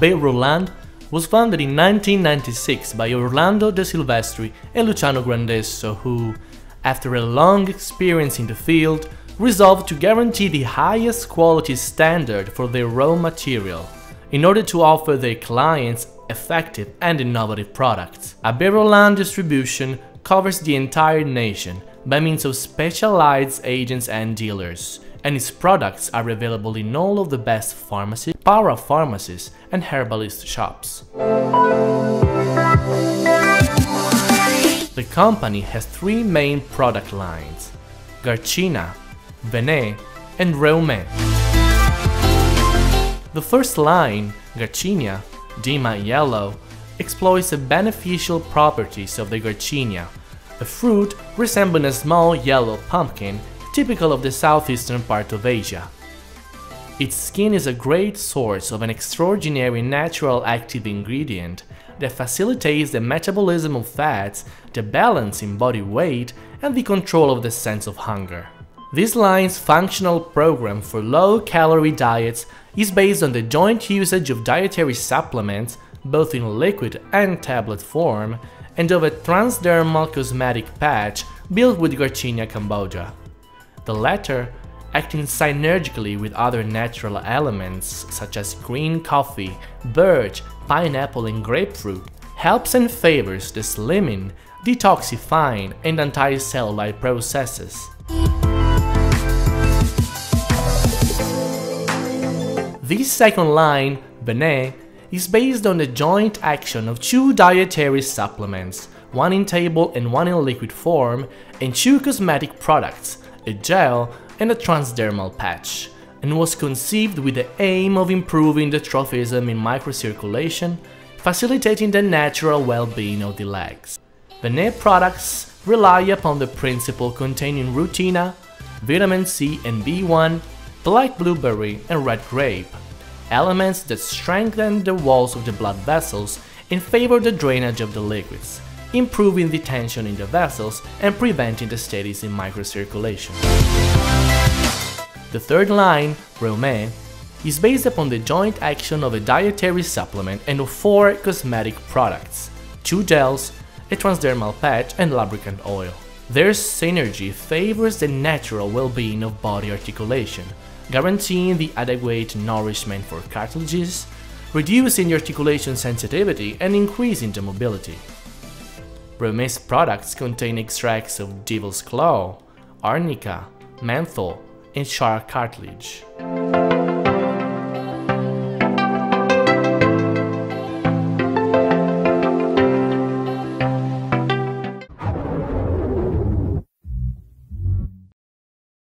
Abbé was founded in 1996 by Orlando De Silvestri and Luciano Grandesso who, after a long experience in the field, resolved to guarantee the highest quality standard for their raw material in order to offer their clients effective and innovative products. Abbé Roland distribution covers the entire nation by means of specialized agents and dealers, and its products are available in all of the best pharmacies, para-pharmacies, and herbalist shops. The company has three main product lines, Garcinia, Venet, and Reumet. The first line, Garcinia, Dima yellow, exploits the beneficial properties of the Garcinia, a fruit resembling a small yellow pumpkin typical of the southeastern part of Asia. Its skin is a great source of an extraordinary natural active ingredient that facilitates the metabolism of fats, the balance in body weight, and the control of the sense of hunger. This line's functional program for low-calorie diets is based on the joint usage of dietary supplements, both in liquid and tablet form, and of a transdermal cosmetic patch built with Garcinia cambogia. The latter, acting synergically with other natural elements such as green coffee, birch, pineapple and grapefruit, helps and favors the slimming, detoxifying and anti-cellulite processes. This second line, Venet, is based on the joint action of two dietary supplements, one in table and one in liquid form, and two cosmetic products, a gel and a transdermal patch, and was conceived with the aim of improving the trophism in microcirculation, facilitating the natural well-being of the legs. The Venet products rely upon the principle containing rutina, vitamin C and B1, black blueberry and red grape, elements that strengthen the walls of the blood vessels and favor the drainage of the liquids, improving the tension in the vessels and preventing the stasis in microcirculation. The third line, Reumet, is based upon the joint action of a dietary supplement and of four cosmetic products, two gels, a transdermal patch and lubricant oil. Their synergy favors the natural well-being of body articulation, guaranteeing the adequate nourishment for cartilages, reducing the articulation sensitivity and increasing the mobility. Reumet's products contain extracts of devil's claw, arnica, menthol, and shark cartilage.